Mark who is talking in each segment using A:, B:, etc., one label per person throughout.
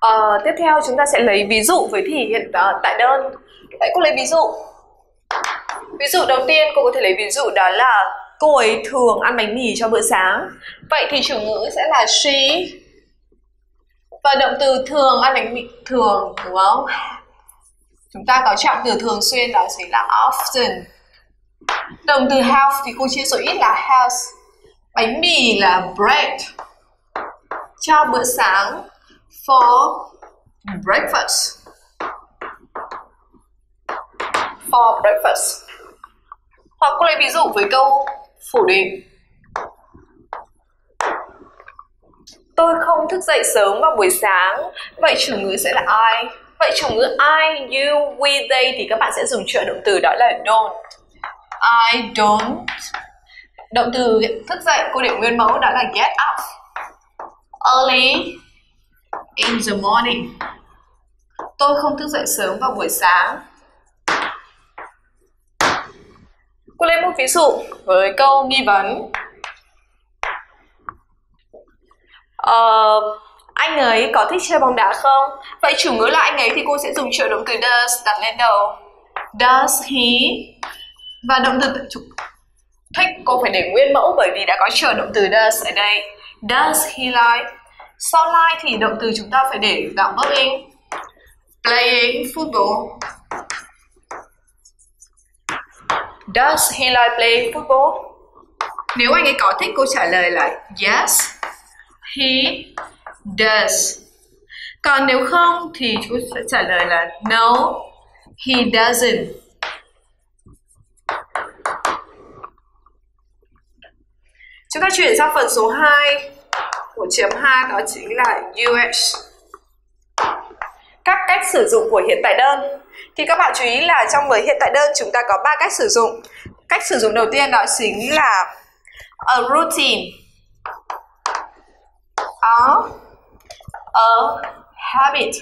A: Ờ, tiếp theo chúng ta sẽ lấy ví dụ với thể hiện uh, tại đơn. Vậy cô lấy ví dụ. Ví dụ đầu tiên cô có thể lấy ví dụ đó là cô ấy thường ăn bánh mì cho bữa sáng. Vậy thì chủ ngữ sẽ là she và động từ thường ăn bánh mì thường đúng không? Chúng ta có trọng từ thường xuyên đó chính là often. Động từ have thì cô chia số ít là has. Bánh mì là bread. Cho bữa sáng for breakfast. For breakfast. Hoặc cô lấy ví dụ với câu phủ định. Tôi không thức dậy sớm vào buổi sáng. Vậy chủ ngữ sẽ là ai? Vậy chủ ngữ I, you, we, they thì các bạn sẽ dùng trợ động từ đó là don't. I don't. Động từ thức dậy cô điểm nguyên mẫu đó là get up. Early in the morning. Tôi không thức dậy sớm vào buổi sáng. Cô lấy một ví dụ với câu nghi vấn. Uh, anh ấy có thích chơi bóng đá không? Vậy chủ ngữ là anh ấy thì cô sẽ dùng trợ động từ does đặt lên đầu. Does he? Và động từ thích cô phải để nguyên mẫu bởi vì đã có trợ động từ does ở đây. Does he like? Sau like thì động từ chúng ta phải để dạng verb. Playing football. Does he like playing football? Nếu anh ấy có thích, cô trả lời là yes, he does. Còn nếu không thì chú sẽ trả lời là no, he doesn't. Chúng ta chuyển sang phần số 2 1.2 đó chính là US. Các cách sử dụng của hiện tại đơn. Thì các bạn chú ý là trong với hiện tại đơn chúng ta có ba cách sử dụng. Cách sử dụng đầu tiên đó chính là a routine. A, a habit.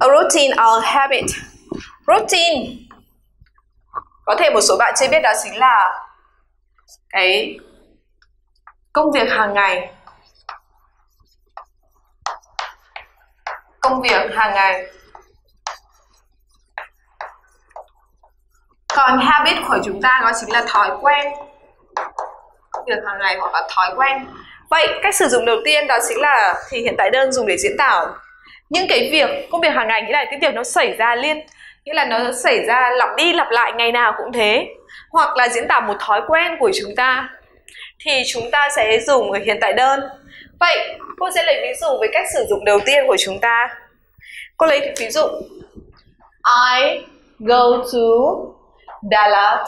A: A routine or habit. Routine. Có thể một số bạn chưa biết đó chính là cái công việc hàng ngày. Công việc hàng ngày. Còn habit của chúng ta đó chính là thói quen. Việc hàng ngày hoặc là thói quen. Vậy cách sử dụng đầu tiên đó chính là thì hiện tại đơn dùng để diễn tả. Những cái việc, công việc hàng ngày nghĩa là cái việc nó xảy ra liên, nghĩa là nó xảy ra lặp đi lặp lại ngày nào cũng thế. Hoặc là diễn tả một thói quen của chúng ta thì chúng ta sẽ dùng ở hiện tại đơn. Vậy cô sẽ lấy ví dụ với cách sử dụng đầu tiên của chúng ta. Cô lấy ví dụ I go to Đà Lạt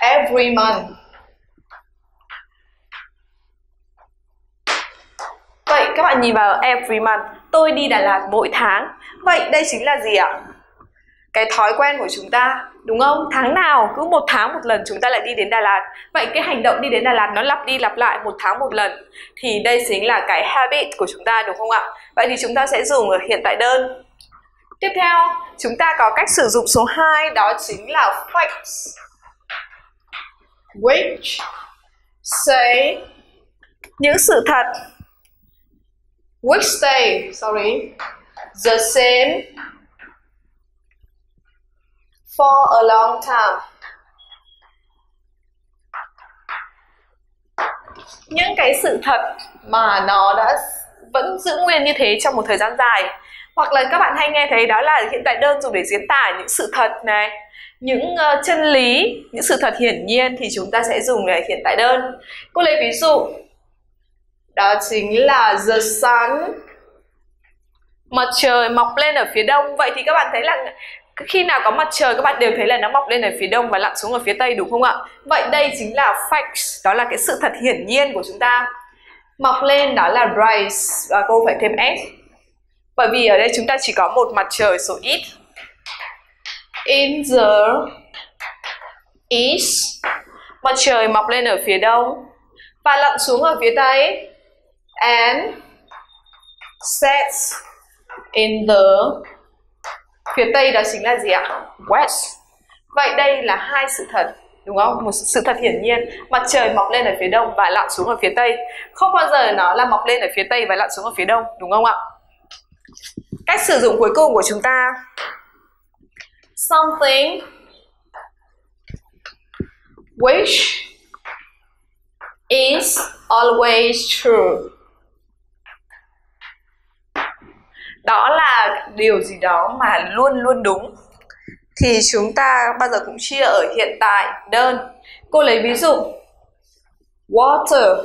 A: every month. Vậy các bạn nhìn vào every month, tôi đi Đà Lạt mỗi tháng. Vậy đây chính là gì ạ? Cái thói quen của chúng ta đúng không? Tháng nào, cứ một tháng một lần chúng ta lại đi đến Đà Lạt. Vậy cái hành động đi đến Đà Lạt nó lặp đi lặp lại một tháng một lần thì đây chính là cái habit của chúng ta, đúng không ạ? Vậy thì chúng ta sẽ dùng ở hiện tại đơn. Tiếp theo, chúng ta có cách sử dụng số 2 đó chính là facts which say những sự thật. Which say, sorry, the same for a long time. Những cái sự thật mà nó đã vẫn giữ nguyên như thế trong một thời gian dài hoặc là các bạn hay nghe thấy đó là hiện tại đơn dùng để diễn tả những sự thật này. Những uh, chân lý những sự thật hiển nhiên thì chúng ta sẽ dùng để hiện tại đơn. Cô lấy ví dụ. Đó chính là the sun. Mặt trời mọc lên ở phía đông. Vậy thì các bạn thấy là khi nào có mặt trời, các bạn đều thấy là nó mọc lên ở phía đông và lặn xuống ở phía tây, đúng không ạ? Vậy đây chính là facts, đó là cái sự thật hiển nhiên của chúng ta. Mọc lên đó là rise và cô phải thêm s. Bởi vì ở đây chúng ta chỉ có một mặt trời số ít. In the east, mặt trời mọc lên ở phía đông và lặn xuống ở phía tây and sets in the Phía Tây đó chính là gì ạ? West. Vậy đây là hai sự thật đúng không? Một sự thật hiển nhiên. Mặt trời mọc lên ở phía đông và lặn xuống ở phía tây. Không bao giờ nó là mọc lên ở phía tây và lặn xuống ở phía đông đúng không ạ? Cách sử dụng cuối cùng của chúng ta. Something which is always true đó là điều gì đó mà luôn luôn đúng. Thì chúng ta bao giờ cũng chia ở hiện tại, đơn. Cô lấy ví dụ. Water.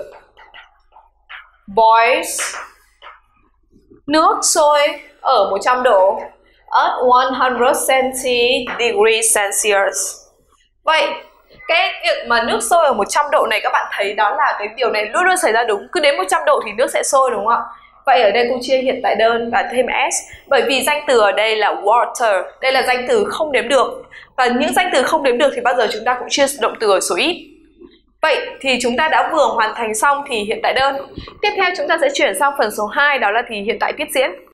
A: Boils nước sôi ở 100 độ. At 170 degrees Celsius. Vậy, cái việc mà nước sôi ở 100 độ này, các bạn thấy đó là cái điều này luôn luôn xảy ra đúng. Cứ đến 100 độ thì nước sẽ sôi, đúng không ạ? Vậy ở đây cô chia hiện tại đơn và thêm s bởi vì danh từ ở đây là water. Đây là danh từ không đếm được. Và những danh từ không đếm được thì bao giờ chúng ta cũng chia động từ ở số ít. Vậy thì chúng ta đã vừa hoàn thành xong thì hiện tại đơn. Tiếp theo chúng ta sẽ chuyển sang phần số 2 đó là thì hiện tại tiếp diễn.